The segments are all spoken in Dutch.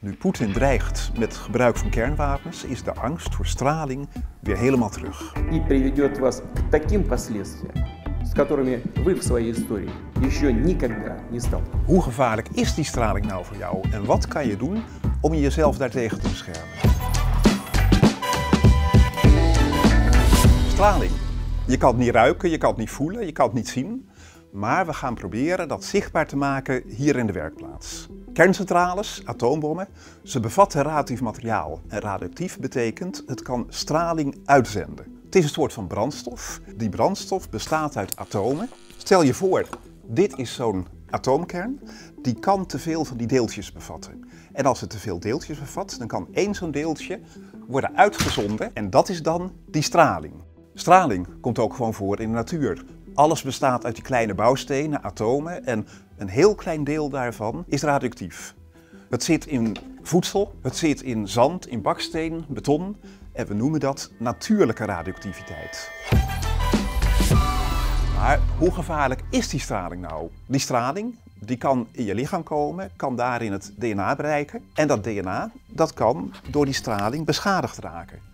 Nu Poetin dreigt met gebruik van kernwapens, is de angst voor straling weer helemaal terug. и приведет вас к таким последствиям, с которыми вы в своей истории еще никогда не сталкивались. Hoe gevaarlijk is die straling nou voor jou en wat kan je doen om jezelf daartegen te beschermen? Straling. Je kan het niet ruiken, je kan het niet voelen, je kan het niet zien. Maar we gaan proberen dat zichtbaar te maken hier in de werkplaats. Kerncentrales, atoombommen, ze bevatten radioactief materiaal. Radioactief betekent het kan straling uitzenden. Het is een soort van brandstof. Die brandstof bestaat uit atomen. Stel je voor, dit is zo'n atoomkern. Die kan te veel van die deeltjes bevatten. En als het te veel deeltjes bevat, dan kan één zo'n deeltje worden uitgezonden. En dat is dan die straling. Straling komt ook gewoon voor in de natuur. Alles bestaat uit die kleine bouwstenen, atomen, en een heel klein deel daarvan is radioactief. Het zit in voedsel, het zit in zand, in baksteen, beton en we noemen dat natuurlijke radioactiviteit. Maar hoe gevaarlijk is die straling nou? Die straling die kan in je lichaam komen, kan daarin het DNA bereiken en dat DNA dat kan door die straling beschadigd raken.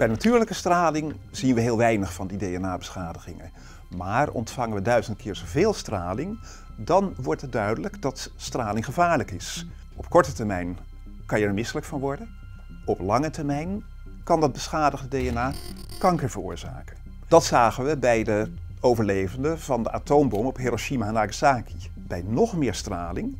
Bij natuurlijke straling zien we heel weinig van die DNA-beschadigingen. Maar ontvangen we duizend keer zoveel straling, dan wordt het duidelijk dat straling gevaarlijk is. Op korte termijn kan je er misselijk van worden. Op lange termijn kan dat beschadigde DNA kanker veroorzaken. Dat zagen we bij de overlevenden van de atoombom op Hiroshima en Nagasaki. Bij nog meer straling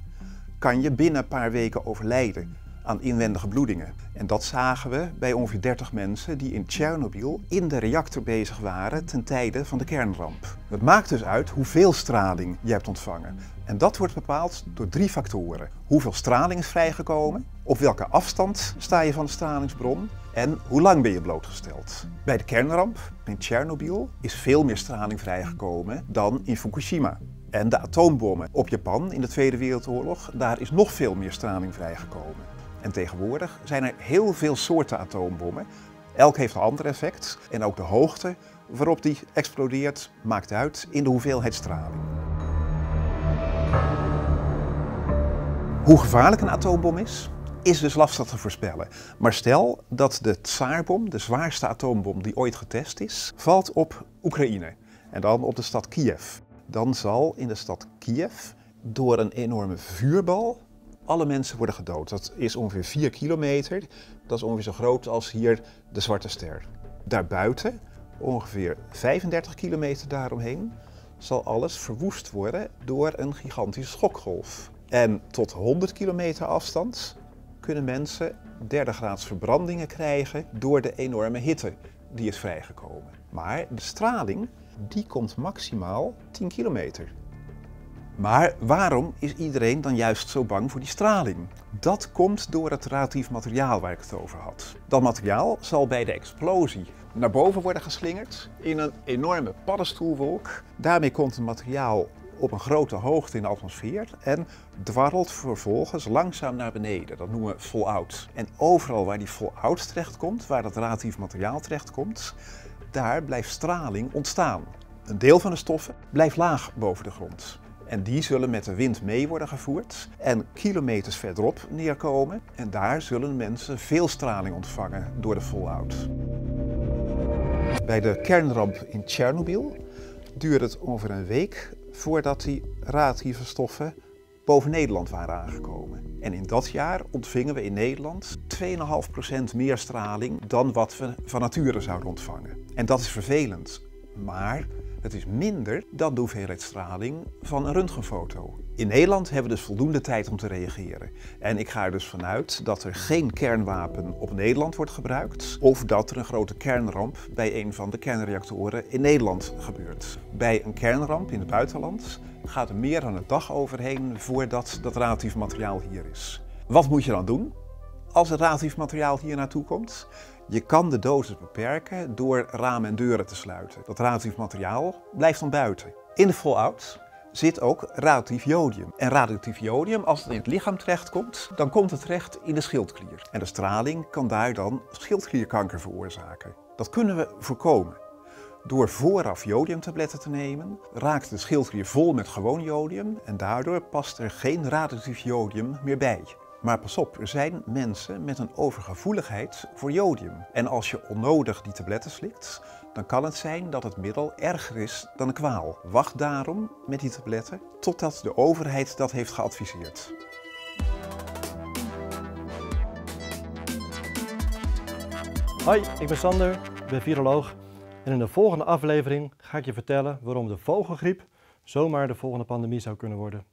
kan je binnen een paar weken overlijden aan inwendige bloedingen. En dat zagen we bij ongeveer 30 mensen die in Tsjernobyl in de reactor bezig waren ten tijde van de kernramp. Het maakt dus uit hoeveel straling je hebt ontvangen. En dat wordt bepaald door drie factoren. Hoeveel straling is vrijgekomen, op welke afstand sta je van de stralingsbron en hoe lang ben je blootgesteld. Bij de kernramp in Tsjernobyl is veel meer straling vrijgekomen dan in Fukushima. En de atoombommen op Japan in de Tweede Wereldoorlog, daar is nog veel meer straling vrijgekomen. En tegenwoordig zijn er heel veel soorten atoombommen. Elk heeft een ander effect en ook de hoogte waarop die explodeert maakt uit in de hoeveelheid straling. Hoe gevaarlijk een atoombom is, is dus lastig te voorspellen. Maar stel dat de Tsaarbom, de zwaarste atoombom die ooit getest is, valt op Oekraïne en dan op de stad Kiev. Dan zal in de stad Kiev door een enorme vuurbal alle mensen worden gedood. Dat is ongeveer 4 kilometer. Dat is ongeveer zo groot als hier de Zwarte Ster. Daarbuiten, ongeveer 35 kilometer daaromheen, zal alles verwoest worden door een gigantische schokgolf. En tot 100 kilometer afstand kunnen mensen derde graads verbrandingen krijgen door de enorme hitte die is vrijgekomen. Maar de straling, die komt maximaal 10 kilometer. Maar waarom is iedereen dan juist zo bang voor die straling? Dat komt door het radioactief materiaal waar ik het over had. Dat materiaal zal bij de explosie naar boven worden geslingerd in een enorme paddenstoelwolk. Daarmee komt het materiaal op een grote hoogte in de atmosfeer en dwarrelt vervolgens langzaam naar beneden. Dat noemen we fallout. En overal waar die fallout terechtkomt, waar dat radioactief materiaal terechtkomt, daar blijft straling ontstaan. Een deel van de stoffen blijft laag boven de grond. En die zullen met de wind mee worden gevoerd en kilometers verderop neerkomen. En daar zullen mensen veel straling ontvangen door de fallout. Bij de kernramp in Tsjernobyl duurde het ongeveer een week voordat die radioactieve stoffen boven Nederland waren aangekomen. En in dat jaar ontvingen we in Nederland 2,5% meer straling dan wat we van nature zouden ontvangen. En dat is vervelend. Maar het is minder dan de hoeveelheid straling van een röntgenfoto. In Nederland hebben we dus voldoende tijd om te reageren. En ik ga er dus vanuit dat er geen kernwapen op Nederland wordt gebruikt of dat er een grote kernramp bij een van de kernreactoren in Nederland gebeurt. Bij een kernramp in het buitenland gaat er meer dan een dag overheen voordat dat radioactief materiaal hier is. Wat moet je dan doen als het radioactief materiaal hier naartoe komt? Je kan de dosis beperken door ramen en deuren te sluiten. Dat radioactief materiaal blijft dan buiten. In de fallout zit ook radioactief jodium. En radioactief jodium, als het in het lichaam terechtkomt, dan komt het terecht in de schildklier. En de straling kan daar dan schildklierkanker veroorzaken. Dat kunnen we voorkomen. Door vooraf jodiumtabletten te nemen, raakt de schildklier vol met gewoon jodium en daardoor past er geen radioactief jodium meer bij. Maar pas op, er zijn mensen met een overgevoeligheid voor jodium. En als je onnodig die tabletten slikt, dan kan het zijn dat het middel erger is dan een kwaal. Wacht daarom met die tabletten totdat de overheid dat heeft geadviseerd. Hoi, ik ben Sander, ik ben viroloog en in de volgende aflevering ga ik je vertellen waarom de vogelgriep zomaar de volgende pandemie zou kunnen worden.